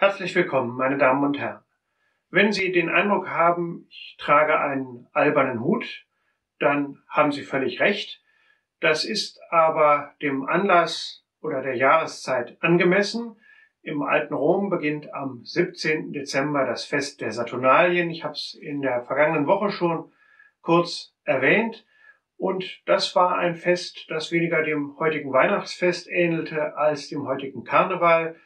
Herzlich willkommen, meine Damen und Herren. Wenn Sie den Eindruck haben, ich trage einen albernen Hut, dann haben Sie völlig recht. Das ist aber dem Anlass oder der Jahreszeit angemessen. Im alten Rom beginnt am 17. Dezember das Fest der Saturnalien. Ich habe es in der vergangenen Woche schon kurz erwähnt. Und das war ein Fest, das weniger dem heutigen Weihnachtsfest ähnelte als dem heutigen Karneval.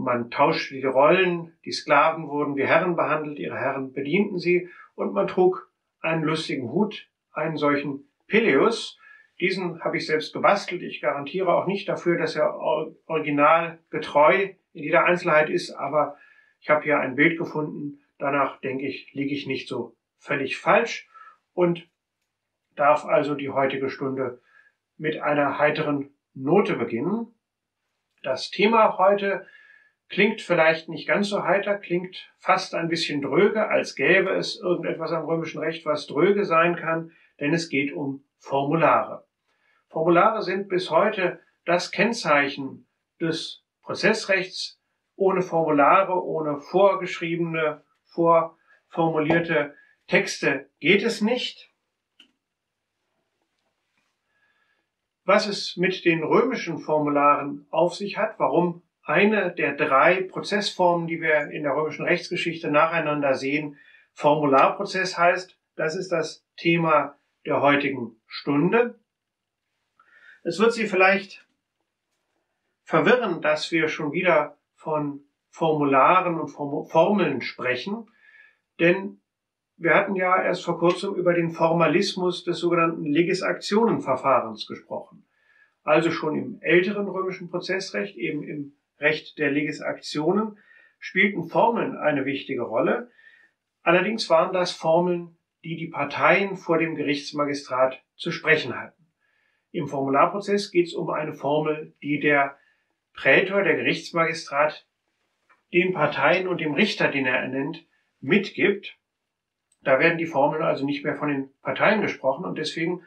Man tauschte die Rollen, die Sklaven wurden wie Herren behandelt, ihre Herren bedienten sie und man trug einen lustigen Hut, einen solchen Peleus. Diesen habe ich selbst gebastelt. Ich garantiere auch nicht dafür, dass er original getreu in jeder Einzelheit ist, aber ich habe hier ein Bild gefunden. Danach denke ich, liege ich nicht so völlig falsch und darf also die heutige Stunde mit einer heiteren Note beginnen. Das Thema heute klingt vielleicht nicht ganz so heiter, klingt fast ein bisschen dröge, als gäbe es irgendetwas am römischen Recht, was dröge sein kann, denn es geht um Formulare. Formulare sind bis heute das Kennzeichen des Prozessrechts. Ohne Formulare, ohne vorgeschriebene, vorformulierte Texte geht es nicht. Was es mit den römischen Formularen auf sich hat, warum eine der drei Prozessformen, die wir in der römischen Rechtsgeschichte nacheinander sehen, Formularprozess heißt, das ist das Thema der heutigen Stunde. Es wird Sie vielleicht verwirren, dass wir schon wieder von Formularen und Formeln sprechen, denn wir hatten ja erst vor kurzem über den Formalismus des sogenannten Legisaktionenverfahrens gesprochen. Also schon im älteren römischen Prozessrecht, eben im Recht der Legisaktionen, spielten Formeln eine wichtige Rolle. Allerdings waren das Formeln, die die Parteien vor dem Gerichtsmagistrat zu sprechen hatten. Im Formularprozess geht es um eine Formel, die der Prätor, der Gerichtsmagistrat, den Parteien und dem Richter, den er ernennt, mitgibt da werden die Formeln also nicht mehr von den Parteien gesprochen und deswegen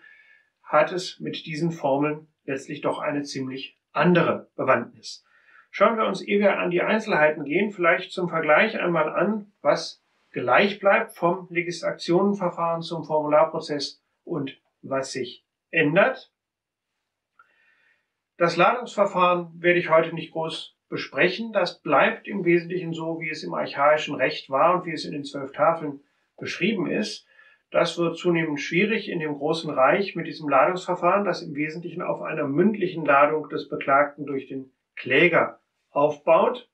hat es mit diesen Formeln letztlich doch eine ziemlich andere Bewandtnis. Schauen wir uns, ehe wir an die Einzelheiten gehen, vielleicht zum Vergleich einmal an, was gleich bleibt vom Legislationenverfahren zum Formularprozess und was sich ändert. Das Ladungsverfahren werde ich heute nicht groß besprechen. Das bleibt im Wesentlichen so, wie es im archaischen Recht war und wie es in den zwölf Tafeln beschrieben ist. Das wird zunehmend schwierig in dem Großen Reich mit diesem Ladungsverfahren, das im Wesentlichen auf einer mündlichen Ladung des Beklagten durch den Kläger aufbaut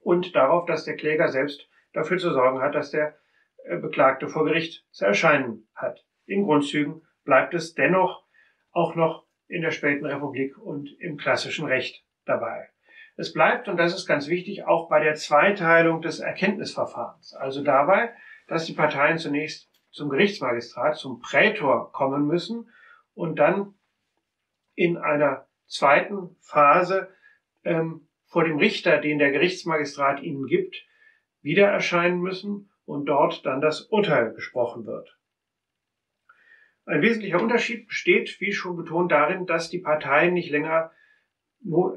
und darauf, dass der Kläger selbst dafür zu sorgen hat, dass der äh, Beklagte vor Gericht zu erscheinen hat. In Grundzügen bleibt es dennoch auch noch in der späten Republik und im klassischen Recht dabei. Es bleibt, und das ist ganz wichtig, auch bei der Zweiteilung des Erkenntnisverfahrens, also dabei, dass die Parteien zunächst zum Gerichtsmagistrat, zum Prätor kommen müssen und dann in einer zweiten Phase ähm, vor dem Richter, den der Gerichtsmagistrat ihnen gibt, wieder erscheinen müssen und dort dann das Urteil gesprochen wird. Ein wesentlicher Unterschied besteht, wie schon betont, darin, dass die Parteien nicht länger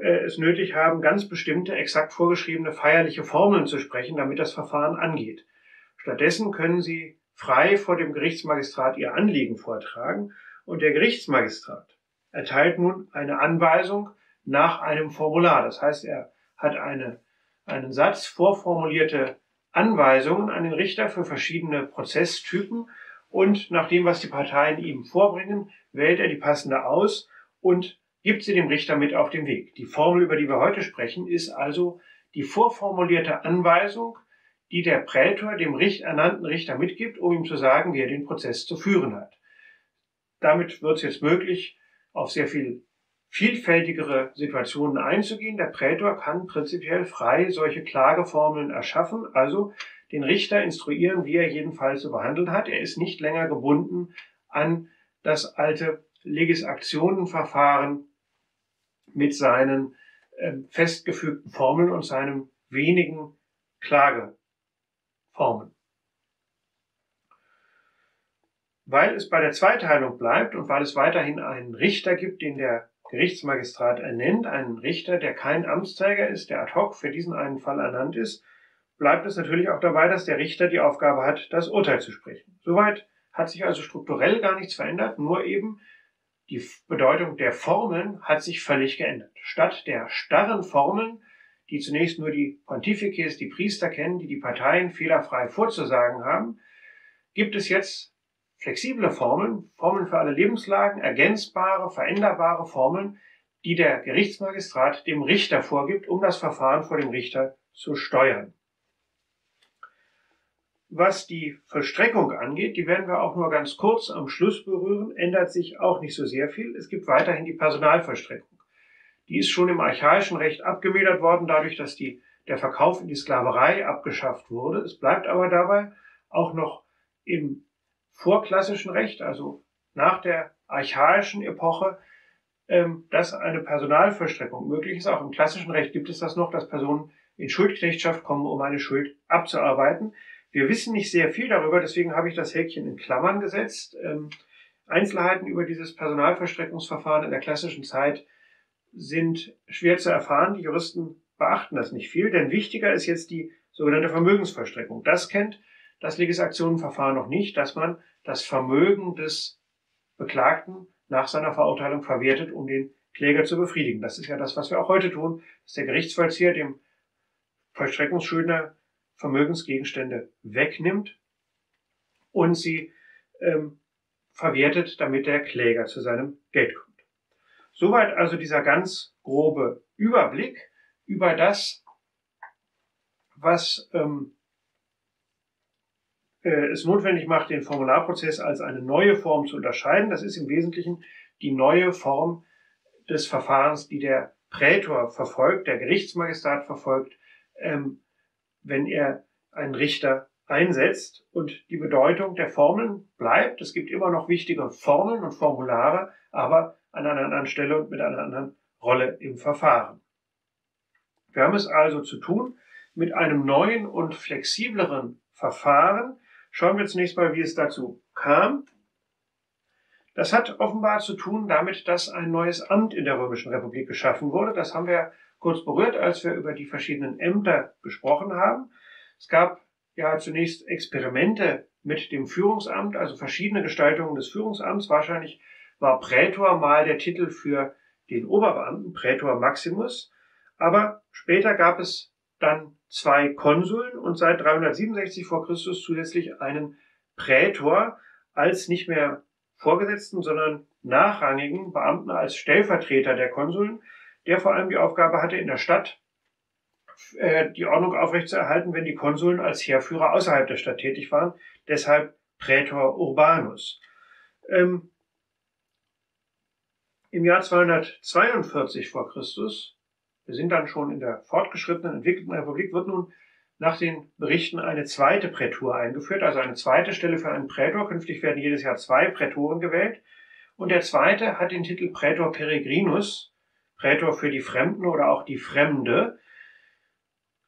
äh, es nötig haben, ganz bestimmte, exakt vorgeschriebene feierliche Formeln zu sprechen, damit das Verfahren angeht. Stattdessen können Sie frei vor dem Gerichtsmagistrat Ihr Anliegen vortragen und der Gerichtsmagistrat erteilt nun eine Anweisung nach einem Formular. Das heißt, er hat eine, einen Satz vorformulierte Anweisungen an den Richter für verschiedene Prozesstypen und nach dem, was die Parteien ihm vorbringen, wählt er die passende aus und gibt sie dem Richter mit auf den Weg. Die Formel, über die wir heute sprechen, ist also die vorformulierte Anweisung die der Prätor dem Richt, ernannten Richter mitgibt, um ihm zu sagen, wie er den Prozess zu führen hat. Damit wird es jetzt möglich, auf sehr viel vielfältigere Situationen einzugehen. Der Prätor kann prinzipiell frei solche Klageformeln erschaffen, also den Richter instruieren, wie er jeden Fall zu behandeln hat. Er ist nicht länger gebunden an das alte Legisaktionenverfahren mit seinen äh, festgefügten Formeln und seinem wenigen Klage Formen. Weil es bei der Zweiteilung bleibt und weil es weiterhin einen Richter gibt, den der Gerichtsmagistrat ernennt, einen Richter, der kein Amtsträger ist, der ad hoc für diesen einen Fall ernannt ist, bleibt es natürlich auch dabei, dass der Richter die Aufgabe hat, das Urteil zu sprechen. Soweit hat sich also strukturell gar nichts verändert, nur eben die Bedeutung der Formeln hat sich völlig geändert. Statt der starren Formeln, die zunächst nur die Pontifices, die Priester kennen, die die Parteien fehlerfrei vorzusagen haben, gibt es jetzt flexible Formeln, Formeln für alle Lebenslagen, ergänzbare, veränderbare Formeln, die der Gerichtsmagistrat dem Richter vorgibt, um das Verfahren vor dem Richter zu steuern. Was die Vollstreckung angeht, die werden wir auch nur ganz kurz am Schluss berühren, ändert sich auch nicht so sehr viel. Es gibt weiterhin die Personalvollstreckung. Die ist schon im archaischen Recht abgemildert worden, dadurch, dass die, der Verkauf in die Sklaverei abgeschafft wurde. Es bleibt aber dabei auch noch im vorklassischen Recht, also nach der archaischen Epoche, ähm, dass eine Personalvollstreckung möglich ist. Auch im klassischen Recht gibt es das noch, dass Personen in Schuldknechtschaft kommen, um eine Schuld abzuarbeiten. Wir wissen nicht sehr viel darüber, deswegen habe ich das Häkchen in Klammern gesetzt. Ähm, Einzelheiten über dieses Personalverstreckungsverfahren in der klassischen Zeit sind schwer zu erfahren. Die Juristen beachten das nicht viel, denn wichtiger ist jetzt die sogenannte Vermögensverstreckung. Das kennt das Legisaktionenverfahren noch nicht, dass man das Vermögen des Beklagten nach seiner Verurteilung verwertet, um den Kläger zu befriedigen. Das ist ja das, was wir auch heute tun, dass der Gerichtsvollzieher dem Vollstreckungsschuldner Vermögensgegenstände wegnimmt und sie ähm, verwertet, damit der Kläger zu seinem Geld kommt. Soweit also dieser ganz grobe Überblick über das, was ähm, äh, es notwendig macht, den Formularprozess als eine neue Form zu unterscheiden. Das ist im Wesentlichen die neue Form des Verfahrens, die der Prätor verfolgt, der Gerichtsmagistrat verfolgt, ähm, wenn er einen Richter einsetzt und die Bedeutung der Formeln bleibt. Es gibt immer noch wichtige Formeln und Formulare, aber an einer anderen Stelle und mit einer anderen Rolle im Verfahren. Wir haben es also zu tun mit einem neuen und flexibleren Verfahren. Schauen wir zunächst mal, wie es dazu kam. Das hat offenbar zu tun damit, dass ein neues Amt in der Römischen Republik geschaffen wurde. Das haben wir kurz berührt, als wir über die verschiedenen Ämter gesprochen haben. Es gab ja zunächst Experimente mit dem Führungsamt, also verschiedene Gestaltungen des Führungsamts. Wahrscheinlich war Prätor mal der Titel für den Oberbeamten, Prätor Maximus. Aber später gab es dann zwei Konsuln und seit 367 vor Christus zusätzlich einen Prätor als nicht mehr Vorgesetzten, sondern nachrangigen Beamten als Stellvertreter der Konsuln, der vor allem die Aufgabe hatte, in der Stadt äh, die Ordnung aufrechtzuerhalten, wenn die Konsuln als Heerführer außerhalb der Stadt tätig waren. Deshalb Prätor Urbanus. Ähm, Im Jahr 242 vor Christus, wir sind dann schon in der fortgeschrittenen, entwickelten Republik, wird nun nach den Berichten eine zweite Prätur eingeführt, also eine zweite Stelle für einen Prätor. Künftig werden jedes Jahr zwei Prätoren gewählt. Und der zweite hat den Titel Prätor Peregrinus, Prätor für die Fremden oder auch die Fremde.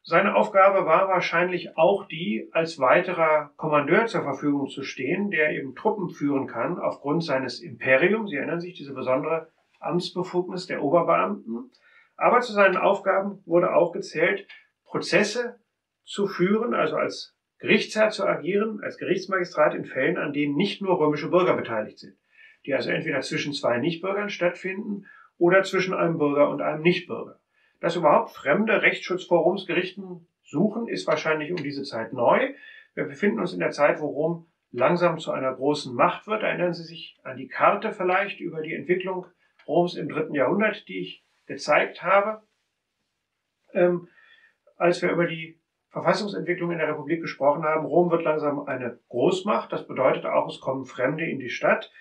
Seine Aufgabe war wahrscheinlich auch die, als weiterer Kommandeur zur Verfügung zu stehen, der eben Truppen führen kann aufgrund seines Imperiums. Sie erinnern sich, diese besondere Amtsbefugnis der Oberbeamten. Aber zu seinen Aufgaben wurde auch gezählt, Prozesse zu führen, also als Gerichtsherr zu agieren, als Gerichtsmagistrat in Fällen, an denen nicht nur römische Bürger beteiligt sind, die also entweder zwischen zwei Nichtbürgern stattfinden oder zwischen einem Bürger und einem Nichtbürger. Dass überhaupt fremde Rechtsschutzforumsgerichten suchen, ist wahrscheinlich um diese Zeit neu. Wir befinden uns in der Zeit, wo Rom langsam zu einer großen Macht wird. Erinnern Sie sich an die Karte vielleicht über die Entwicklung Roms im dritten Jahrhundert, die ich gezeigt habe. Ähm, als wir über die Verfassungsentwicklung in der Republik gesprochen haben, Rom wird langsam eine Großmacht. Das bedeutet auch, es kommen Fremde in die Stadt.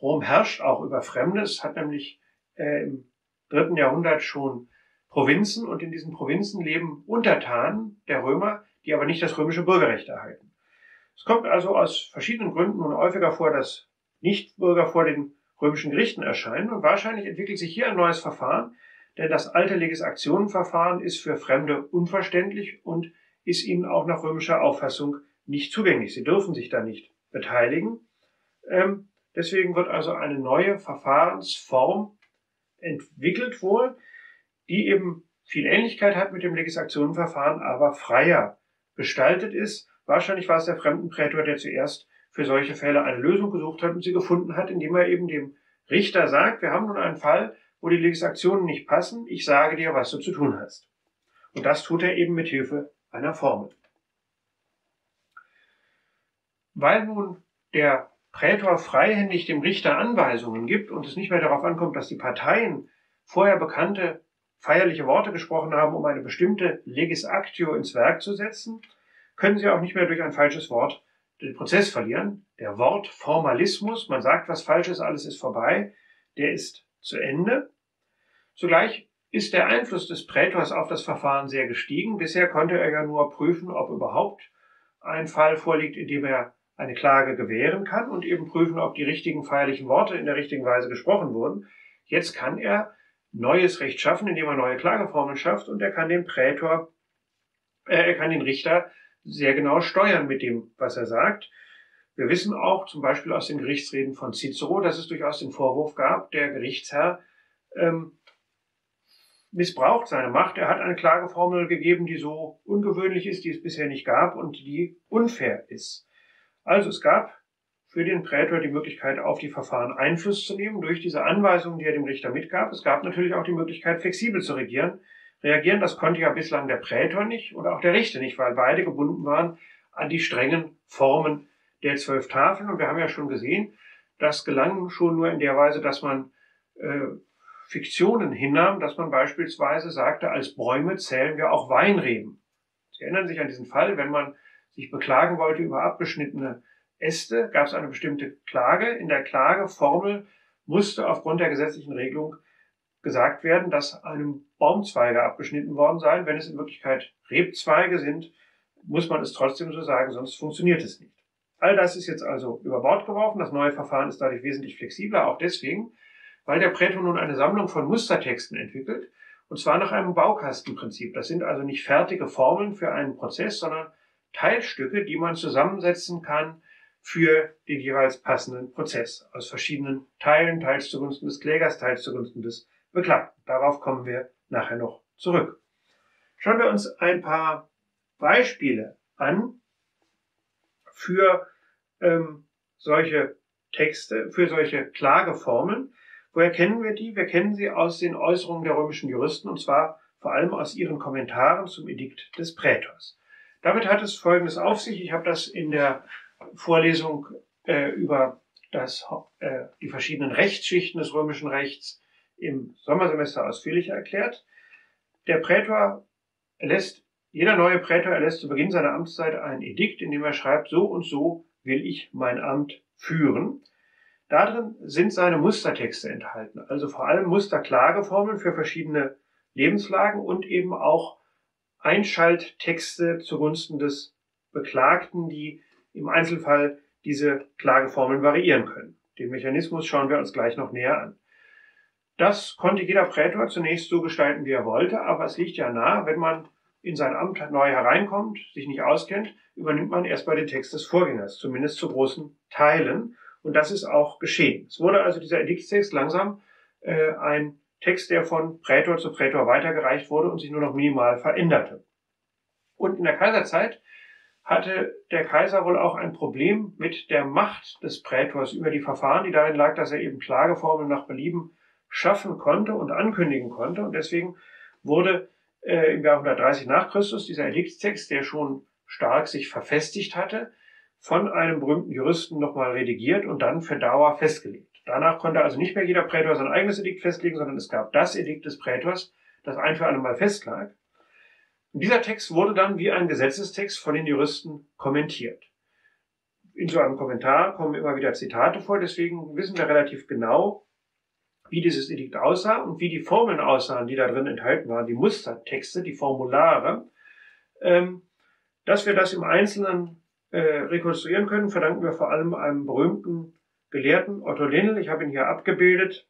Rom herrscht auch über Fremdes, hat nämlich äh, im dritten Jahrhundert schon Provinzen und in diesen Provinzen leben Untertanen der Römer, die aber nicht das römische Bürgerrecht erhalten. Es kommt also aus verschiedenen Gründen nun häufiger vor, dass Nichtbürger vor den römischen Gerichten erscheinen und wahrscheinlich entwickelt sich hier ein neues Verfahren, denn das alte Legisaktionenverfahren ist für Fremde unverständlich und ist ihnen auch nach römischer Auffassung nicht zugänglich. Sie dürfen sich da nicht beteiligen. Ähm, deswegen wird also eine neue Verfahrensform entwickelt wohl, die eben viel Ähnlichkeit hat mit dem Legisaktionenverfahren, aber freier gestaltet ist. Wahrscheinlich war es der Fremdenprätor, der zuerst für solche Fälle eine Lösung gesucht hat und sie gefunden hat, indem er eben dem Richter sagt, wir haben nun einen Fall, wo die Legisaktionen nicht passen, ich sage dir, was du zu tun hast. Und das tut er eben mit Hilfe einer Formel. Weil nun der Prätor freihändig dem Richter Anweisungen gibt und es nicht mehr darauf ankommt, dass die Parteien vorher bekannte feierliche Worte gesprochen haben, um eine bestimmte Legis Actio ins Werk zu setzen, können sie auch nicht mehr durch ein falsches Wort den Prozess verlieren. Der Wortformalismus, man sagt was Falsches, alles ist vorbei, der ist zu Ende. Zugleich ist der Einfluss des Prätors auf das Verfahren sehr gestiegen. Bisher konnte er ja nur prüfen, ob überhaupt ein Fall vorliegt, in dem er eine Klage gewähren kann und eben prüfen, ob die richtigen feierlichen Worte in der richtigen Weise gesprochen wurden. Jetzt kann er neues Recht schaffen, indem er neue Klageformen schafft und er kann den Prätor, äh, er kann den Richter sehr genau steuern mit dem, was er sagt. Wir wissen auch zum Beispiel aus den Gerichtsreden von Cicero, dass es durchaus den Vorwurf gab, der Gerichtsherr ähm, missbraucht seine Macht. Er hat eine Klageformel gegeben, die so ungewöhnlich ist, die es bisher nicht gab und die unfair ist. Also es gab für den Prätor die Möglichkeit, auf die Verfahren Einfluss zu nehmen durch diese Anweisungen, die er dem Richter mitgab. Es gab natürlich auch die Möglichkeit, flexibel zu regieren. Reagieren, das konnte ja bislang der Prätor nicht oder auch der Richter nicht, weil beide gebunden waren an die strengen Formen der zwölf Tafeln. Und wir haben ja schon gesehen, das gelang schon nur in der Weise, dass man äh, Fiktionen hinnahm, dass man beispielsweise sagte, als Bäume zählen wir auch Weinreben. Sie erinnern sich an diesen Fall, wenn man sich beklagen wollte über abgeschnittene Äste, gab es eine bestimmte Klage. In der Klageformel musste aufgrund der gesetzlichen Regelung gesagt werden, dass einem Baumzweige abgeschnitten worden seien. Wenn es in Wirklichkeit Rebzweige sind, muss man es trotzdem so sagen, sonst funktioniert es nicht. All das ist jetzt also über Bord geworfen. Das neue Verfahren ist dadurch wesentlich flexibler, auch deswegen, weil der Prätor nun eine Sammlung von Mustertexten entwickelt, und zwar nach einem Baukastenprinzip. Das sind also nicht fertige Formeln für einen Prozess, sondern Teilstücke, die man zusammensetzen kann für den jeweils passenden Prozess aus verschiedenen Teilen, teils zugunsten des Klägers, teils zugunsten des Beklagten. Darauf kommen wir nachher noch zurück. Schauen wir uns ein paar Beispiele an für ähm, solche Texte, für solche Klageformeln. Woher kennen wir die? Wir kennen sie aus den Äußerungen der römischen Juristen und zwar vor allem aus ihren Kommentaren zum Edikt des Prätors. Damit hat es Folgendes auf sich. Ich habe das in der Vorlesung äh, über das, äh, die verschiedenen Rechtsschichten des römischen Rechts im Sommersemester ausführlicher erklärt. Der Prätor erlässt, jeder neue Prätor erlässt zu Beginn seiner Amtszeit ein Edikt, in dem er schreibt, so und so will ich mein Amt führen. Darin sind seine Mustertexte enthalten, also vor allem Musterklageformeln für verschiedene Lebenslagen und eben auch Einschalttexte zugunsten des Beklagten, die im Einzelfall diese Klageformeln variieren können. Den Mechanismus schauen wir uns gleich noch näher an. Das konnte jeder Prätor zunächst so gestalten, wie er wollte, aber es liegt ja nahe, wenn man in sein Amt neu hereinkommt, sich nicht auskennt, übernimmt man erstmal den Text des Vorgängers, zumindest zu großen Teilen. Und das ist auch geschehen. Es wurde also dieser Ediktstext langsam äh, ein Text, der von Prätor zu Prätor weitergereicht wurde und sich nur noch minimal veränderte. Und in der Kaiserzeit hatte der Kaiser wohl auch ein Problem mit der Macht des Prätors über die Verfahren, die darin lag, dass er eben Klageformeln nach Belieben schaffen konnte und ankündigen konnte. Und deswegen wurde äh, im Jahr 130 nach Christus dieser Ediktstext, der schon stark sich verfestigt hatte, von einem berühmten Juristen nochmal redigiert und dann für Dauer festgelegt. Danach konnte also nicht mehr jeder Prätor sein eigenes Edikt festlegen, sondern es gab das Edikt des Prätors, das ein für alle Mal festlag. Und dieser Text wurde dann wie ein Gesetzestext von den Juristen kommentiert. In so einem Kommentar kommen immer wieder Zitate vor, deswegen wissen wir relativ genau, wie dieses Edikt aussah und wie die Formeln aussahen, die da drin enthalten waren, die Mustertexte, die Formulare. Ähm, dass wir das im Einzelnen äh, rekonstruieren können, verdanken wir vor allem einem berühmten Gelehrten, Otto Lindl, ich habe ihn hier abgebildet,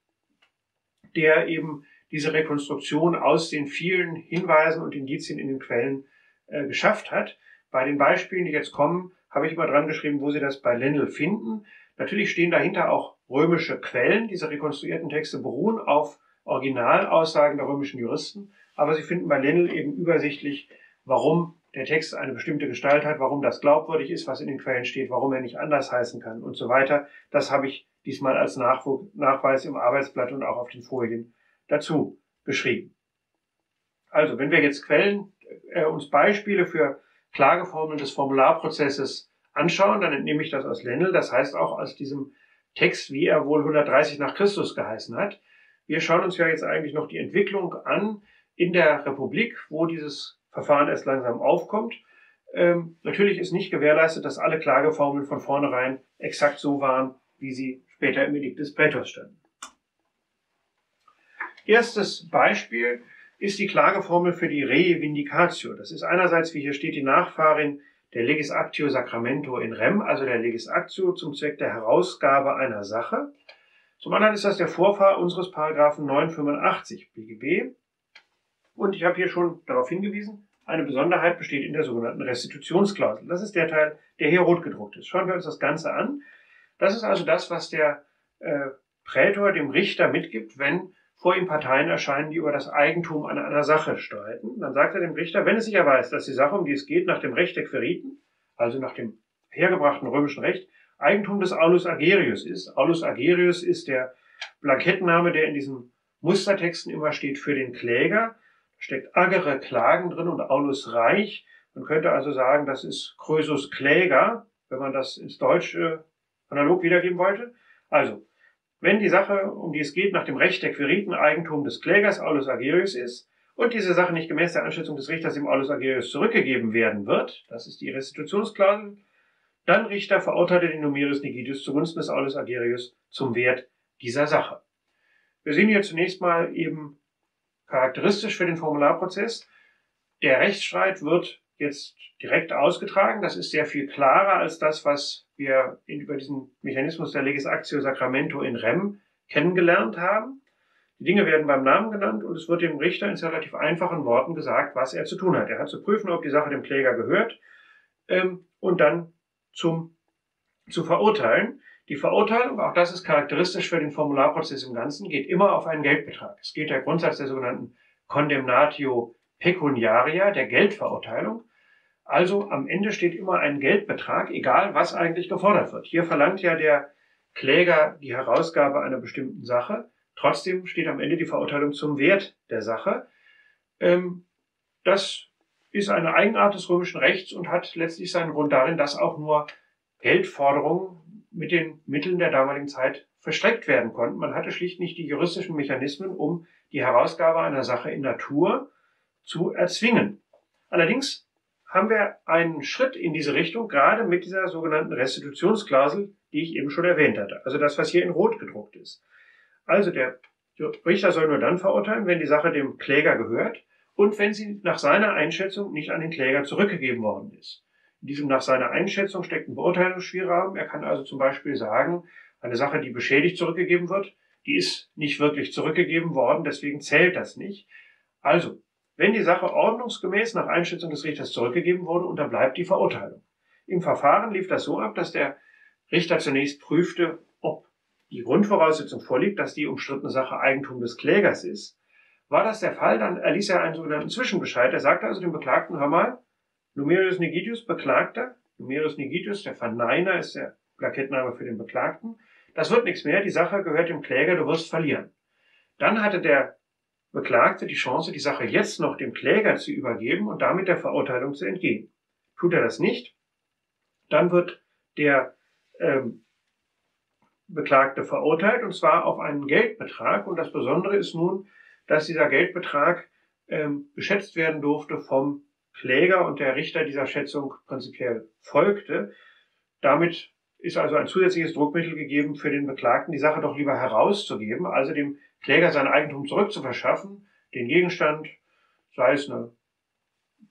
der eben diese Rekonstruktion aus den vielen Hinweisen und Indizien in den Quellen äh, geschafft hat. Bei den Beispielen, die jetzt kommen, habe ich mal dran geschrieben, wo Sie das bei Lendl finden. Natürlich stehen dahinter auch römische Quellen. Diese rekonstruierten Texte beruhen auf Originalaussagen der römischen Juristen, aber Sie finden bei Lennel eben übersichtlich, warum der Text eine bestimmte Gestalt hat, warum das glaubwürdig ist, was in den Quellen steht, warum er nicht anders heißen kann und so weiter. Das habe ich diesmal als Nachweis im Arbeitsblatt und auch auf den Folien dazu geschrieben. Also, wenn wir jetzt Quellen, äh, uns Beispiele für Klageformeln des Formularprozesses anschauen, dann entnehme ich das aus Lennel, das heißt auch aus diesem Text, wie er wohl 130 nach Christus geheißen hat. Wir schauen uns ja jetzt eigentlich noch die Entwicklung an in der Republik, wo dieses Verfahren erst langsam aufkommt. Ähm, natürlich ist nicht gewährleistet, dass alle Klageformeln von vornherein exakt so waren, wie sie später im Edikt des Prätors standen. Erstes Beispiel ist die Klageformel für die Re Vindicatio. Das ist einerseits, wie hier steht, die Nachfahrin der Legis Actio Sacramento in Rem, also der Legis Actio zum Zweck der Herausgabe einer Sache. Zum anderen ist das der Vorfahr unseres Paragraphen 985 BGB. Und ich habe hier schon darauf hingewiesen, eine Besonderheit besteht in der sogenannten Restitutionsklausel. Das ist der Teil, der hier rot gedruckt ist. Schauen wir uns das Ganze an. Das ist also das, was der äh, Prätor dem Richter mitgibt, wenn vor ihm Parteien erscheinen, die über das Eigentum an einer Sache streiten. Dann sagt er dem Richter, wenn es sich erweist, dass die Sache, um die es geht, nach dem Recht der Queriten, also nach dem hergebrachten römischen Recht, Eigentum des Aulus Agerius ist. Aulus Agerius ist der Blankettenname, der in diesen Mustertexten immer steht für den Kläger. Da steckt agere Klagen drin und Aulus Reich. Man könnte also sagen, das ist Krösus Kläger, wenn man das ins Deutsche analog wiedergeben wollte. Also, wenn die Sache, um die es geht, nach dem Recht der Queriten Eigentum des Klägers Aulus Agerius ist und diese Sache nicht gemäß der Einschätzung des Richters dem Aulus Agerius zurückgegeben werden wird, das ist die Restitutionsklausel, dann Richter verurteilte den Numerus Nigidius zugunsten des Aulus Agerius zum Wert dieser Sache. Wir sehen hier zunächst mal eben charakteristisch für den Formularprozess. Der Rechtsstreit wird jetzt direkt ausgetragen. Das ist sehr viel klarer als das, was wir in, über diesen Mechanismus der Legis Actio Sacramento in Rem kennengelernt haben. Die Dinge werden beim Namen genannt und es wird dem Richter in relativ einfachen Worten gesagt, was er zu tun hat. Er hat zu prüfen, ob die Sache dem Kläger gehört ähm, und dann zum, zu verurteilen. Die Verurteilung, auch das ist charakteristisch für den Formularprozess im Ganzen, geht immer auf einen Geldbetrag. Es geht der Grundsatz der sogenannten Condemnatio pecuniaria, der Geldverurteilung. Also am Ende steht immer ein Geldbetrag, egal was eigentlich gefordert wird. Hier verlangt ja der Kläger die Herausgabe einer bestimmten Sache. Trotzdem steht am Ende die Verurteilung zum Wert der Sache. Ähm, das ist eine Eigenart des römischen Rechts und hat letztlich seinen Grund darin, dass auch nur Geldforderungen mit den Mitteln der damaligen Zeit verstreckt werden konnten. Man hatte schlicht nicht die juristischen Mechanismen, um die Herausgabe einer Sache in Natur zu erzwingen. Allerdings haben wir einen Schritt in diese Richtung, gerade mit dieser sogenannten Restitutionsklausel, die ich eben schon erwähnt hatte. Also das, was hier in Rot gedruckt ist. Also der Richter soll nur dann verurteilen, wenn die Sache dem Kläger gehört und wenn sie nach seiner Einschätzung nicht an den Kläger zurückgegeben worden ist. In diesem nach seiner Einschätzung steckt ein Beurteilungsspielraum. Er kann also zum Beispiel sagen, eine Sache, die beschädigt zurückgegeben wird, die ist nicht wirklich zurückgegeben worden, deswegen zählt das nicht. Also, wenn die Sache ordnungsgemäß nach Einschätzung des Richters zurückgegeben wurde, unterbleibt die Verurteilung. Im Verfahren lief das so ab, dass der Richter zunächst prüfte, ob die Grundvoraussetzung vorliegt, dass die umstrittene Sache Eigentum des Klägers ist. War das der Fall, dann erließ er einen sogenannten Zwischenbescheid. Er sagte also dem Beklagten, hör mal, Numerius Negitius, Beklagter, Numerius Negitius, der Verneiner ist der Plakettname für den Beklagten. Das wird nichts mehr, die Sache gehört dem Kläger, du wirst verlieren. Dann hatte der Beklagte die Chance, die Sache jetzt noch dem Kläger zu übergeben und damit der Verurteilung zu entgehen. Tut er das nicht, dann wird der ähm, Beklagte verurteilt und zwar auf einen Geldbetrag. Und das Besondere ist nun, dass dieser Geldbetrag ähm, geschätzt werden durfte vom Kläger und der Richter dieser Schätzung prinzipiell folgte. Damit ist also ein zusätzliches Druckmittel gegeben für den Beklagten, die Sache doch lieber herauszugeben, also dem Kläger sein Eigentum zurückzuverschaffen, den Gegenstand, sei es eine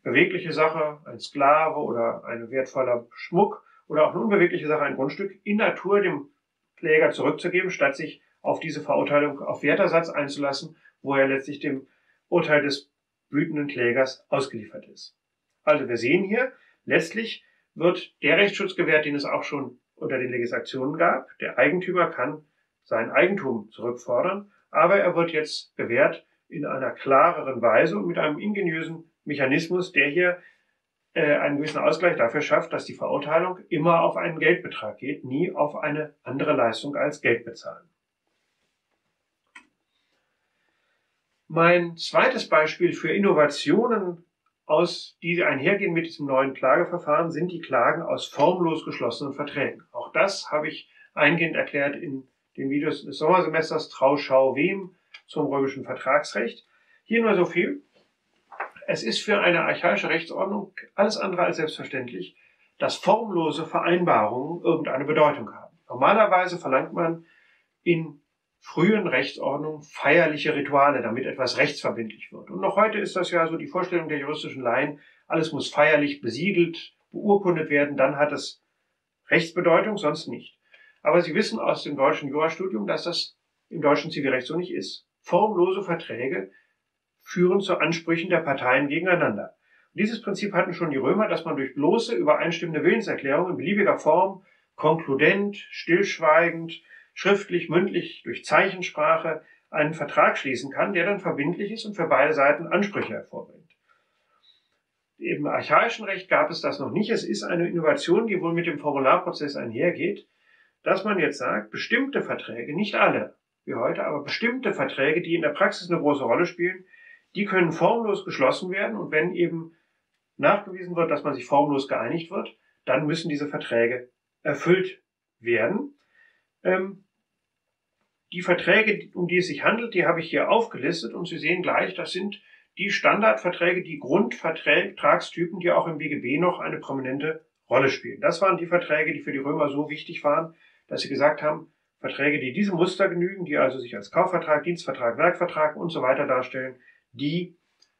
bewegliche Sache, ein Sklave oder ein wertvoller Schmuck oder auch eine unbewegliche Sache, ein Grundstück, in Natur dem Kläger zurückzugeben, statt sich auf diese Verurteilung auf Wertersatz einzulassen, wo er letztlich dem Urteil des wütenden Klägers ausgeliefert ist. Also wir sehen hier, letztlich wird der Rechtsschutz gewährt, den es auch schon unter den Legislationen gab. Der Eigentümer kann sein Eigentum zurückfordern aber er wird jetzt gewährt in einer klareren Weise und mit einem ingeniösen Mechanismus, der hier äh, einen gewissen Ausgleich dafür schafft, dass die Verurteilung immer auf einen Geldbetrag geht, nie auf eine andere Leistung als Geld bezahlen. Mein zweites Beispiel für Innovationen, aus, die einhergehen mit diesem neuen Klageverfahren, sind die Klagen aus formlos geschlossenen Verträgen. Auch das habe ich eingehend erklärt in den Videos des Sommersemesters Trauschau Wem zum römischen Vertragsrecht. Hier nur so viel. Es ist für eine archaische Rechtsordnung alles andere als selbstverständlich, dass formlose Vereinbarungen irgendeine Bedeutung haben. Normalerweise verlangt man in frühen Rechtsordnungen feierliche Rituale, damit etwas rechtsverbindlich wird. Und noch heute ist das ja so die Vorstellung der juristischen Laien, alles muss feierlich besiegelt, beurkundet werden, dann hat es Rechtsbedeutung, sonst nicht. Aber Sie wissen aus dem deutschen Jurastudium, dass das im deutschen Zivilrecht so nicht ist. Formlose Verträge führen zu Ansprüchen der Parteien gegeneinander. Und dieses Prinzip hatten schon die Römer, dass man durch bloße übereinstimmende Willenserklärungen in beliebiger Form, konkludent, stillschweigend, schriftlich, mündlich, durch Zeichensprache einen Vertrag schließen kann, der dann verbindlich ist und für beide Seiten Ansprüche hervorbringt. Im archaischen Recht gab es das noch nicht. Es ist eine Innovation, die wohl mit dem Formularprozess einhergeht, dass man jetzt sagt, bestimmte Verträge, nicht alle wie heute, aber bestimmte Verträge, die in der Praxis eine große Rolle spielen, die können formlos geschlossen werden und wenn eben nachgewiesen wird, dass man sich formlos geeinigt wird, dann müssen diese Verträge erfüllt werden. Ähm, die Verträge, um die es sich handelt, die habe ich hier aufgelistet und Sie sehen gleich, das sind die Standardverträge, die Grundvertragstypen, die auch im BGB noch eine prominente Rolle spielen. Das waren die Verträge, die für die Römer so wichtig waren, dass sie gesagt haben, Verträge, die diesem Muster genügen, die also sich als Kaufvertrag, Dienstvertrag, Werkvertrag und so weiter darstellen, die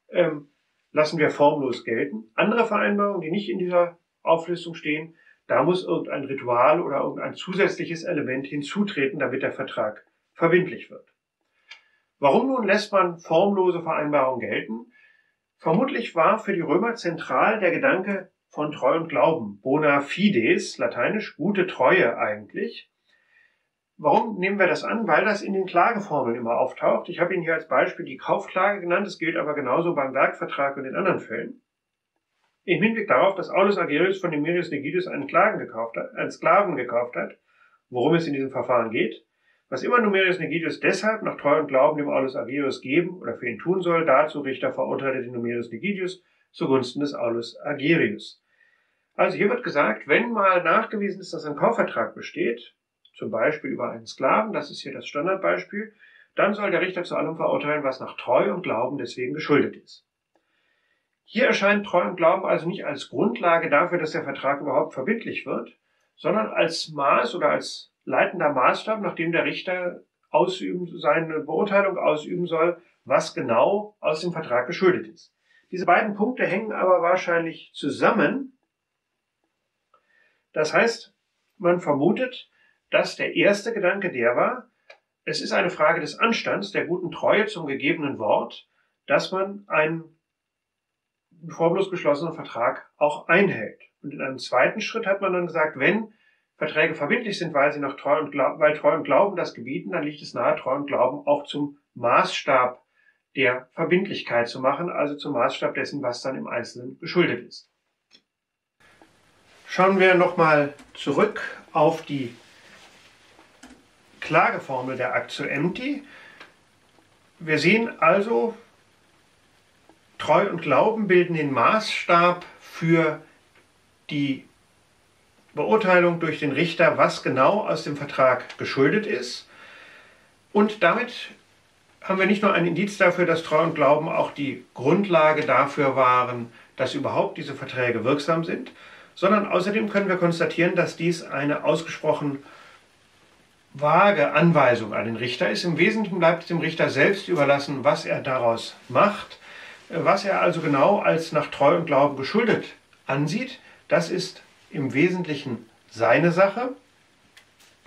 ähm, lassen wir formlos gelten. Andere Vereinbarungen, die nicht in dieser Auflistung stehen, da muss irgendein Ritual oder irgendein zusätzliches Element hinzutreten, damit der Vertrag verbindlich wird. Warum nun lässt man formlose Vereinbarungen gelten? Vermutlich war für die Römer zentral der Gedanke von Treu und Glauben, bona fides, lateinisch gute Treue eigentlich. Warum nehmen wir das an? Weil das in den Klageformeln immer auftaucht. Ich habe Ihnen hier als Beispiel die Kaufklage genannt. Das gilt aber genauso beim Werkvertrag und in anderen Fällen. Im Hinblick darauf, dass Aulus Agerius von dem Mirius Negidus einen, Klagen gekauft hat, einen Sklaven gekauft hat, worum es in diesem Verfahren geht, was immer Numerius Negidus deshalb nach Treu und Glauben dem Aulus Agerius geben oder für ihn tun soll, dazu Richter verurteilte den Numerius Negidius zugunsten des Aulus Agerius. Also hier wird gesagt, wenn mal nachgewiesen ist, dass ein Kaufvertrag besteht, zum Beispiel über einen Sklaven, das ist hier das Standardbeispiel, dann soll der Richter zu allem verurteilen, was nach Treu und Glauben deswegen geschuldet ist. Hier erscheint Treu und Glauben also nicht als Grundlage dafür, dass der Vertrag überhaupt verbindlich wird, sondern als Maß oder als leitender Maßstab, nachdem der Richter ausüben, seine Beurteilung ausüben soll, was genau aus dem Vertrag geschuldet ist. Diese beiden Punkte hängen aber wahrscheinlich zusammen. Das heißt, man vermutet, dass der erste Gedanke der war, es ist eine Frage des Anstands, der guten Treue zum gegebenen Wort, dass man einen formlos geschlossenen Vertrag auch einhält. Und in einem zweiten Schritt hat man dann gesagt, wenn Verträge verbindlich sind, weil sie nach Treu und, weil Treu und Glauben das gebieten, dann liegt es nahe, Treu und Glauben auch zum Maßstab der Verbindlichkeit zu machen, also zum Maßstab dessen, was dann im Einzelnen geschuldet ist. Schauen wir nochmal zurück auf die Klageformel der Actio Empty. Wir sehen also, Treu und Glauben bilden den Maßstab für die Beurteilung durch den Richter, was genau aus dem Vertrag geschuldet ist. Und damit haben wir nicht nur ein Indiz dafür, dass Treu und Glauben auch die Grundlage dafür waren, dass überhaupt diese Verträge wirksam sind, sondern außerdem können wir konstatieren, dass dies eine ausgesprochen vage Anweisung an den Richter ist. Im Wesentlichen bleibt es dem Richter selbst überlassen, was er daraus macht. Was er also genau als nach Treu und Glauben geschuldet ansieht, das ist im Wesentlichen seine Sache.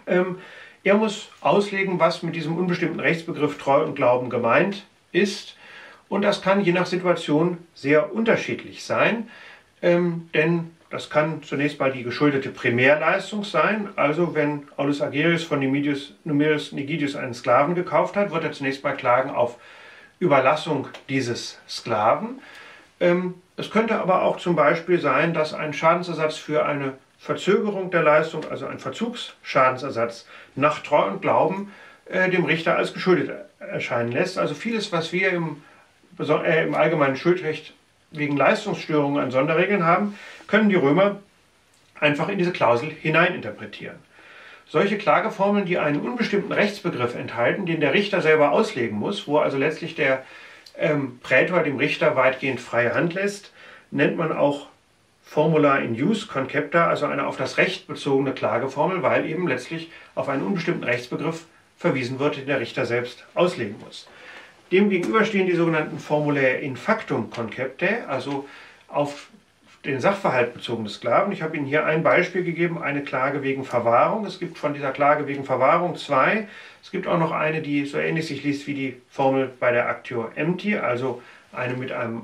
Ähm, er muss auslegen, was mit diesem unbestimmten Rechtsbegriff Treu und Glauben gemeint ist. Und das kann je nach Situation sehr unterschiedlich sein, ähm, denn Das kann zunächst mal die geschuldete Primärleistung sein. Also wenn Aulus Agerius von Numidius, Numerus Nigidius einen Sklaven gekauft hat, wird er zunächst mal klagen auf Überlassung dieses Sklaven. Ähm, es könnte aber auch zum Beispiel sein, dass ein Schadensersatz für eine Verzögerung der Leistung, also ein Verzugsschadensersatz nach Treu und Glauben, äh, dem Richter als geschuldet erscheinen lässt. Also vieles, was wir im, äh, im allgemeinen Schuldrecht wegen Leistungsstörungen an Sonderregeln haben, können die Römer einfach in diese Klausel hineininterpretieren. Solche Klageformeln, die einen unbestimmten Rechtsbegriff enthalten, den der Richter selber auslegen muss, wo also letztlich der ähm, Prätor dem Richter weitgehend freie Hand lässt, nennt man auch Formula in Use Concepta, also eine auf das Recht bezogene Klageformel, weil eben letztlich auf einen unbestimmten Rechtsbegriff verwiesen wird, den der Richter selbst auslegen muss. Demgegenüber stehen die sogenannten Formulae in factum concepte, also auf den Sachverhalt bezogene Sklaven. Ich habe Ihnen hier ein Beispiel gegeben, eine Klage wegen Verwahrung. Es gibt von dieser Klage wegen Verwahrung zwei. Es gibt auch noch eine, die so ähnlich sich liest wie die Formel bei der Actio Empty, also eine mit einem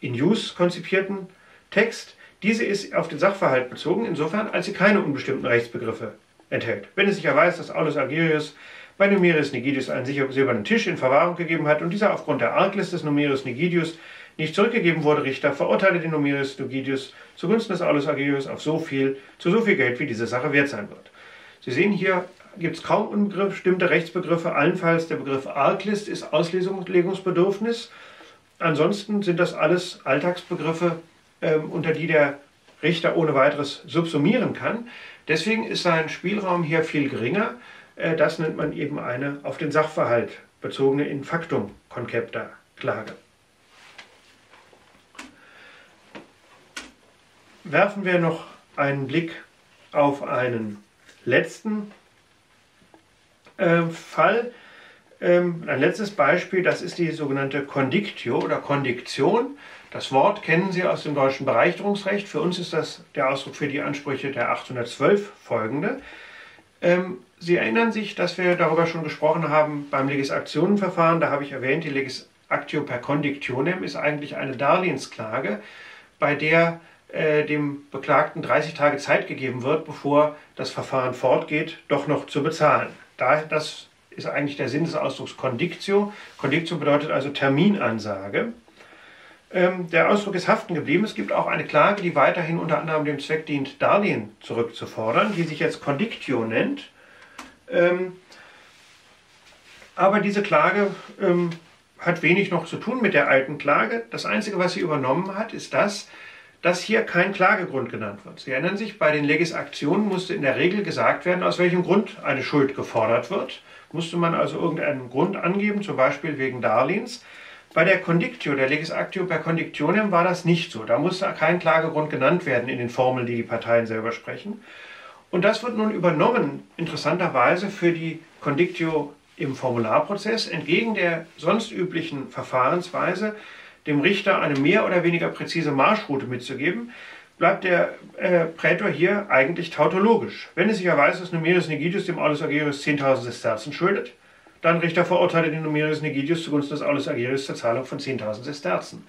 in use konzipierten Text. Diese ist auf den Sachverhalt bezogen, insofern, als sie keine unbestimmten Rechtsbegriffe enthält. Wenn es sich erweist, dass Aulus Agerius bei Numerus Nigidius einen silbernen Tisch in Verwahrung gegeben hat und dieser aufgrund der Arglist des Numerus Nigidius nicht zurückgegeben wurde, Richter, verurteile den Numerus Nigidius zugunsten des Aulus Agerius auf so viel, zu so viel Geld, wie diese Sache wert sein wird. Sie sehen hier, gibt es kaum unbestimmte Rechtsbegriffe, allenfalls der Begriff Arglist ist Auslegungsbedürfnis. Ansonsten sind das alles Alltagsbegriffe, ähm, unter die der Richter ohne weiteres subsumieren kann. Deswegen ist sein Spielraum hier viel geringer. Äh, das nennt man eben eine auf den Sachverhalt bezogene In factum Concepta Klage. Werfen wir noch einen Blick auf einen letzten äh, Fall. Ähm, ein letztes Beispiel, das ist die sogenannte Condictio oder Kondiktion. Das Wort kennen Sie aus dem deutschen Bereicherungsrecht. Für uns ist das der Ausdruck für die Ansprüche der 812 folgende. Ähm, Sie erinnern sich, dass wir darüber schon gesprochen haben beim Legisaktionenverfahren. Da habe ich erwähnt, die Legis Actio per Condictionem ist eigentlich eine Darlehensklage, bei der äh, dem Beklagten 30 Tage Zeit gegeben wird, bevor das Verfahren fortgeht, doch noch zu bezahlen. Da, das ist eigentlich der Sinn des Ausdrucks Condictio. Condictio bedeutet also Terminansage. Ähm, der Ausdruck ist haften geblieben. Es gibt auch eine Klage, die weiterhin unter anderem dem Zweck dient, Darlehen zurückzufordern, die sich jetzt Condictio nennt. Ähm, aber diese Klage ähm, hat wenig noch zu tun mit der alten Klage. Das Einzige, was sie übernommen hat, ist das, dass hier kein Klagegrund genannt wird. Sie erinnern sich, bei den Legisaktionen musste in der Regel gesagt werden, aus welchem Grund eine Schuld gefordert wird. Musste man also irgendeinen Grund angeben, zum Beispiel wegen Darlehens. Bei der Condictio, der Legisactio per Condictionem, war das nicht so. Da musste kein Klagegrund genannt werden in den Formeln, die die Parteien selber sprechen. Und das wird nun übernommen, interessanterweise, für die Condictio im Formularprozess, entgegen der sonst üblichen Verfahrensweise, dem Richter eine mehr oder weniger präzise Marschroute mitzugeben, bleibt der äh, Prätor hier eigentlich tautologisch. Wenn es sich erweist, dass Numerus Negidius dem Aulus Agerius 10.000 Sesterzen schuldet, dann Richter verurteile den Numerus Negidius zugunsten des Aulus Agerius zur Zahlung von 10.000 Sesterzen.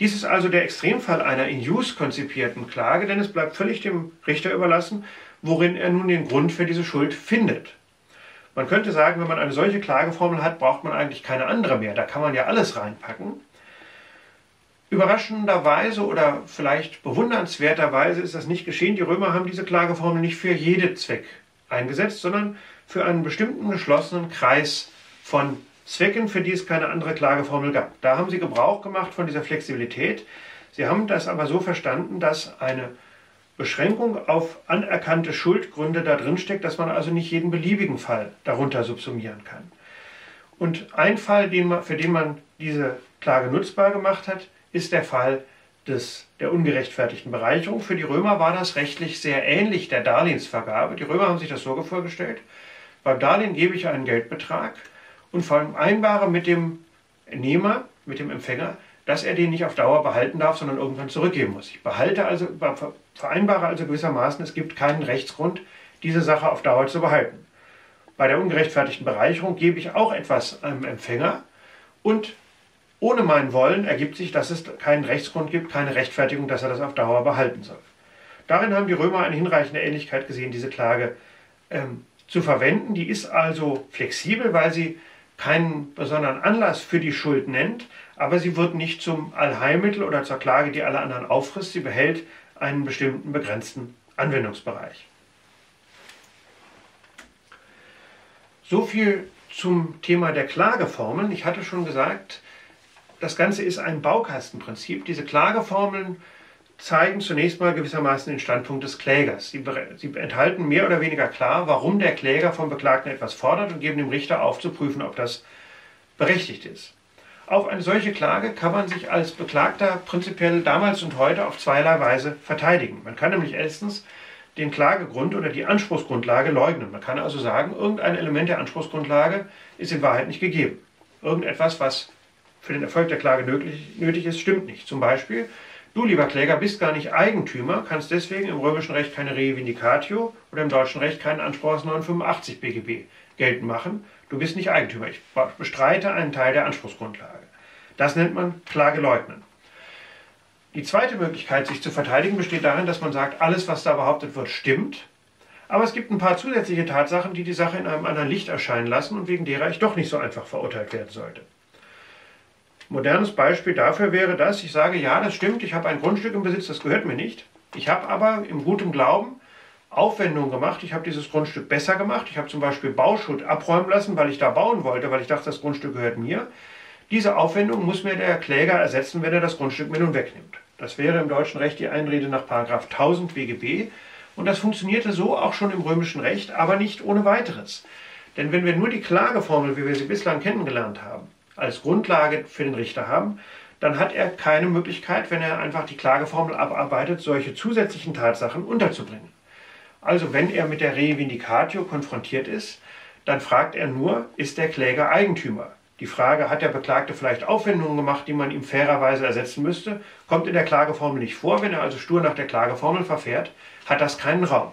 Dies ist also der Extremfall einer in use konzipierten Klage, denn es bleibt völlig dem Richter überlassen, worin er nun den Grund für diese Schuld findet. Man könnte sagen, wenn man eine solche Klageformel hat, braucht man eigentlich keine andere mehr. Da kann man ja alles reinpacken. Überraschenderweise oder vielleicht bewundernswerterweise ist das nicht geschehen. Die Römer haben diese Klageformel nicht für jeden Zweck eingesetzt, sondern für einen bestimmten geschlossenen Kreis von Zwecken, für die es keine andere Klageformel gab. Da haben sie Gebrauch gemacht von dieser Flexibilität. Sie haben das aber so verstanden, dass eine Beschränkung auf anerkannte Schuldgründe da drin steckt, dass man also nicht jeden beliebigen Fall darunter subsumieren kann. Und ein Fall, den man, für den man diese Klage nutzbar gemacht hat, ist der Fall des, der ungerechtfertigten Bereicherung. Für die Römer war das rechtlich sehr ähnlich der Darlehensvergabe. Die Römer haben sich das so vorgestellt. Beim Darlehen gebe ich einen Geldbetrag und vereinbare mit dem Nehmer, mit dem Empfänger, dass er den nicht auf Dauer behalten darf, sondern irgendwann zurückgeben muss. Ich behalte also, vereinbare also gewissermaßen, es gibt keinen Rechtsgrund, diese Sache auf Dauer zu behalten. Bei der ungerechtfertigten Bereicherung gebe ich auch etwas einem Empfänger und ohne mein Wollen ergibt sich, dass es keinen Rechtsgrund gibt, keine Rechtfertigung, dass er das auf Dauer behalten soll. Darin haben die Römer eine hinreichende Ähnlichkeit gesehen, diese Klage ähm, zu verwenden. Die ist also flexibel, weil sie keinen besonderen Anlass für die Schuld nennt, aber sie wird nicht zum Allheilmittel oder zur Klage, die alle anderen auffrisst. Sie behält einen bestimmten begrenzten Anwendungsbereich. So viel zum Thema der Klageformeln. Ich hatte schon gesagt, das Ganze ist ein Baukastenprinzip. Diese Klageformeln zeigen zunächst mal gewissermaßen den Standpunkt des Klägers. Sie, sie, enthalten mehr oder weniger klar, warum der Kläger vom Beklagten etwas fordert und geben dem Richter auf zu prüfen, ob das berechtigt ist. Auf eine solche Klage kann man sich als Beklagter prinzipiell damals und heute auf zweierlei Weise verteidigen. Man kann nämlich erstens den Klagegrund oder die Anspruchsgrundlage leugnen. Man kann also sagen, irgendein Element der Anspruchsgrundlage ist in Wahrheit nicht gegeben. Irgendetwas, was für den Erfolg der Klage nötig, nötig ist, stimmt nicht. Zum Beispiel, du, lieber Kläger, bist gar nicht Eigentümer, kannst deswegen im römischen Recht keine Revindicatio oder im deutschen Recht keinen Anspruch aus 985 BGB geltend machen. Du bist nicht Eigentümer. Ich bestreite einen Teil der Anspruchsgrundlage. Das nennt man Klage leugnen. Die zweite Möglichkeit, sich zu verteidigen, besteht darin, dass man sagt, alles, was da behauptet wird, stimmt. Aber es gibt ein paar zusätzliche Tatsachen, die die Sache in einem anderen Licht erscheinen lassen und wegen derer ich doch nicht so einfach verurteilt werden sollte. Modernes Beispiel dafür wäre das, ich sage, ja, das stimmt, ich habe ein Grundstück im Besitz, das gehört mir nicht. Ich habe aber im guten Glauben Aufwendungen gemacht, ich habe dieses Grundstück besser gemacht. Ich habe zum Beispiel Bauschutt abräumen lassen, weil ich da bauen wollte, weil ich dachte, das Grundstück gehört mir. Diese Aufwendung muss mir der Kläger ersetzen, wenn er das Grundstück mir nun wegnimmt. Das wäre im deutschen Recht die Einrede nach 1000 BGB. Und das funktionierte so auch schon im römischen Recht, aber nicht ohne weiteres. Denn wenn wir nur die Klageformel, wie wir sie bislang kennengelernt haben, als Grundlage für den Richter haben, dann hat er keine Möglichkeit, wenn er einfach die Klageformel abarbeitet, solche zusätzlichen Tatsachen unterzubringen. Also wenn er mit der Revindicatio konfrontiert ist, dann fragt er nur, ist der Kläger Eigentümer? Die Frage, hat der Beklagte vielleicht Aufwendungen gemacht, die man ihm fairerweise ersetzen müsste, kommt in der Klageformel nicht vor. Wenn er also stur nach der Klageformel verfährt, hat das keinen Raum.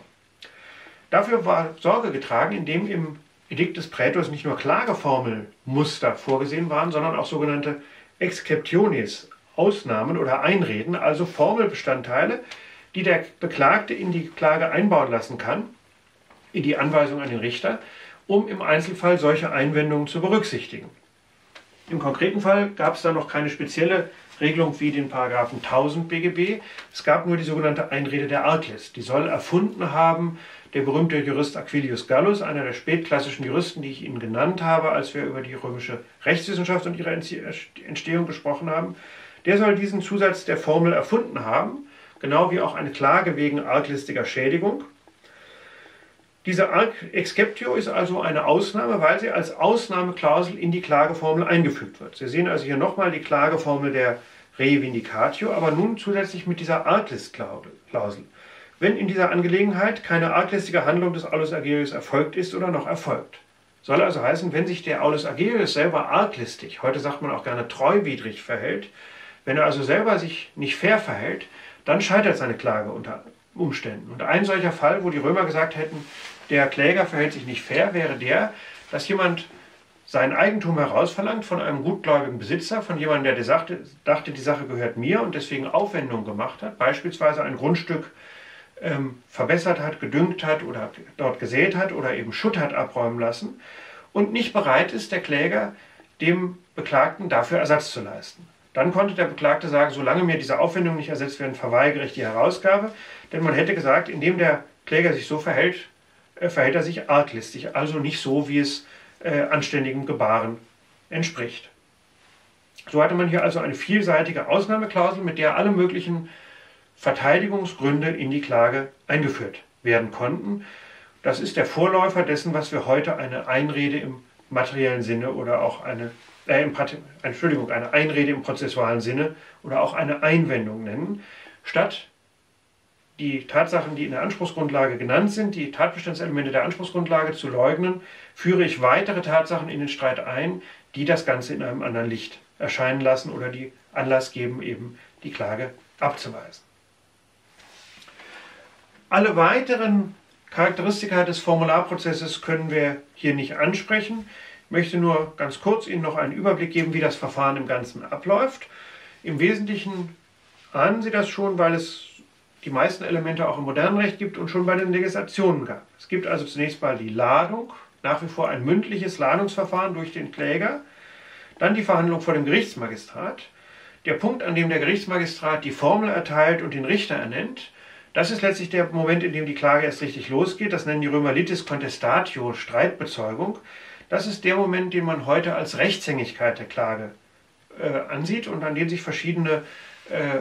Dafür war Sorge getragen, indem im Edikt des Prätors nicht nur Klageformelmuster vorgesehen waren, sondern auch sogenannte Exceptiones, Ausnahmen oder Einreden, also Formelbestandteile, die der Beklagte in die Klage einbauen lassen kann, in die Anweisung an den Richter, um im Einzelfall solche Einwendungen zu berücksichtigen. Im konkreten Fall gab es da noch keine spezielle Regelung wie den Paragraphen 1000 BGB. Es gab nur die sogenannte Einrede der Arklist. Die soll erfunden haben der berühmte Jurist Aquilius Gallus, einer der spätklassischen Juristen, die ich Ihnen genannt habe, als wir über die römische Rechtswissenschaft und ihre Entstehung gesprochen haben. Der soll diesen Zusatz der Formel erfunden haben, genau wie auch eine Klage wegen arglistiger Schädigung. Diese Exceptio ist also eine Ausnahme, weil sie als Ausnahmeklausel in die Klageformel eingefügt wird. Sie sehen also hier nochmal die Klageformel der Revindicatio, aber nun zusätzlich mit dieser Arglist-Klausel. Wenn in dieser Angelegenheit keine arglistige Handlung des Aulus Agerius erfolgt ist oder noch erfolgt. Soll also heißen, wenn sich der Aulus Agerius selber arglistig, heute sagt man auch gerne treuwidrig verhält, wenn er also selber sich nicht fair verhält, dann scheitert seine Klage unter Umständen. Und ein solcher Fall, wo die Römer gesagt hätten, der Kläger verhält sich nicht fair, wäre der, dass jemand sein Eigentum herausverlangt von einem gutgläubigen Besitzer, von jemandem, der dachte, die Sache gehört mir und deswegen Aufwendungen gemacht hat, beispielsweise ein Grundstück ähm, verbessert hat, gedüngt hat oder dort gesät hat oder eben Schutt hat abräumen lassen und nicht bereit ist, der Kläger dem Beklagten dafür Ersatz zu leisten. Dann konnte der Beklagte sagen, solange mir diese Aufwendungen nicht ersetzt werden, verweigere ich die Herausgabe. Denn man hätte gesagt, indem der Kläger sich so verhält, äh, verhält er sich arglistig, also nicht so, wie es äh, anständigem Gebaren entspricht. So hatte man hier also eine vielseitige Ausnahmeklausel, mit der alle möglichen Verteidigungsgründe in die Klage eingeführt werden konnten. Das ist der Vorläufer dessen, was wir heute eine Einrede im materiellen Sinne oder auch eine, äh, im, Entschuldigung, eine Einrede im prozessualen Sinne oder auch eine Einwendung nennen. Statt die Tatsachen, die in der Anspruchsgrundlage genannt sind, die Tatbestandselemente der Anspruchsgrundlage zu leugnen, führe ich weitere Tatsachen in den Streit ein, die das Ganze in einem anderen Licht erscheinen lassen oder die Anlass geben, eben die Klage abzuweisen. Alle weiteren Charakteristika des Formularprozesses können wir hier nicht ansprechen. Ich möchte nur ganz kurz Ihnen noch einen Überblick geben, wie das Verfahren im Ganzen abläuft. Im Wesentlichen ahnen Sie das schon, weil es die meisten Elemente auch im modernen Recht gibt und schon bei den Legislationen gab. Es gibt also zunächst mal die Ladung, nach wie vor ein mündliches Ladungsverfahren durch den Kläger, dann die Verhandlung vor dem Gerichtsmagistrat, der Punkt, an dem der Gerichtsmagistrat die Formel erteilt und den Richter ernennt, das ist letztlich der Moment, in dem die Klage erst richtig losgeht. Das nennen die Römer Litis Contestatio, Streitbezeugung. Das ist der Moment, den man heute als Rechtshängigkeit der Klage äh, ansieht und an den sich verschiedene äh,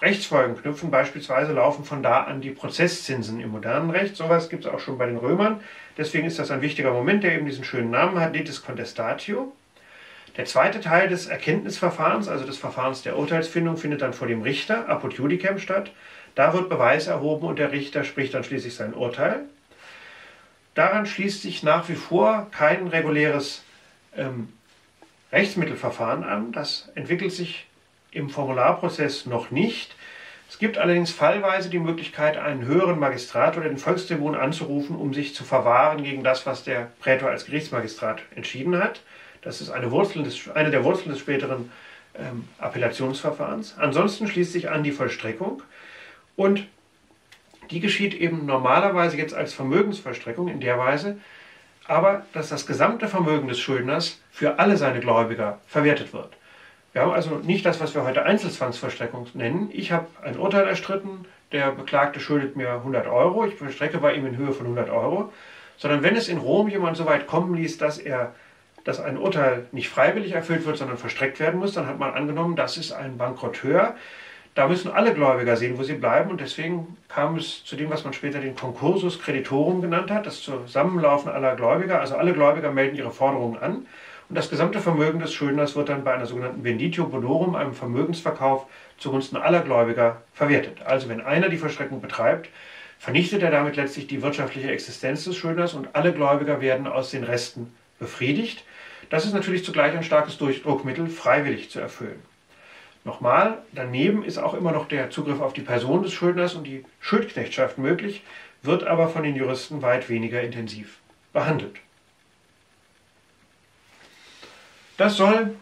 Rechtsfolgen knüpfen. Beispielsweise laufen von da an die Prozesszinsen im modernen Recht. Sowas gibt es auch schon bei den Römern. Deswegen ist das ein wichtiger Moment, der eben diesen schönen Namen hat, Litis Contestatio. Der zweite Teil des Erkenntnisverfahrens, also des Verfahrens der Urteilsfindung, findet dann vor dem Richter, judicem, statt. Da wird Beweis erhoben und der Richter spricht dann schließlich sein Urteil. Daran schließt sich nach wie vor kein reguläres ähm, Rechtsmittelverfahren an. Das entwickelt sich im Formularprozess noch nicht. Es gibt allerdings fallweise die Möglichkeit, einen höheren Magistrat oder den Volkstribun anzurufen, um sich zu verwahren gegen das, was der Prätor als Gerichtsmagistrat entschieden hat. Das ist eine, des, eine der Wurzeln des späteren ähm, Appellationsverfahrens. Ansonsten schließt sich an die Vollstreckung und die geschieht eben normalerweise jetzt als Vermögensvollstreckung in der Weise, aber dass das gesamte Vermögen des Schuldners für alle seine Gläubiger verwertet wird. Wir haben also nicht das, was wir heute Einzelzwangsvollstreckung nennen. Ich habe ein Urteil erstritten, der Beklagte schuldet mir 100 Euro, ich vollstrecke bei ihm in Höhe von 100 Euro, sondern wenn es in Rom jemand so weit kommen ließ, dass er dass ein Urteil nicht freiwillig erfüllt wird, sondern verstreckt werden muss, dann hat man angenommen, das ist ein Bankrotteur. Da müssen alle Gläubiger sehen, wo sie bleiben. Und deswegen kam es zu dem, was man später den Concursus Creditorum genannt hat, das Zusammenlaufen aller Gläubiger. Also alle Gläubiger melden ihre Forderungen an. Und das gesamte Vermögen des Schuldners wird dann bei einer sogenannten Venditio Bonorum, einem Vermögensverkauf, zugunsten aller Gläubiger verwertet. Also wenn einer die Verstreckung betreibt, vernichtet er damit letztlich die wirtschaftliche Existenz des Schuldners und alle Gläubiger werden aus den Resten befriedigt. Das ist natürlich zugleich ein starkes Durchdruckmittel, freiwillig zu erfüllen. Nochmal, daneben ist auch immer noch der Zugriff auf die Person des Schuldners und die Schuldknechtschaft möglich, wird aber von den Juristen weit weniger intensiv behandelt. Das soll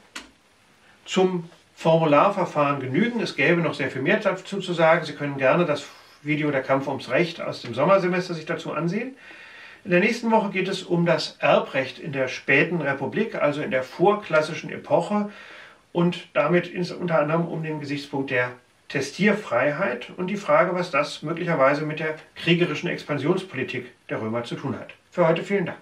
zum Formularverfahren genügen. Es gäbe noch sehr viel mehr dazu zu sagen. Sie können gerne das Video Der Kampf ums Recht aus dem Sommersemester sich dazu ansehen. In der nächsten Woche geht es um das Erbrecht in der späten Republik, also in der vorklassischen Epoche und damit unter anderem um den Gesichtspunkt der Testierfreiheit und die Frage, was das möglicherweise mit der kriegerischen Expansionspolitik der Römer zu tun hat. Für heute vielen Dank.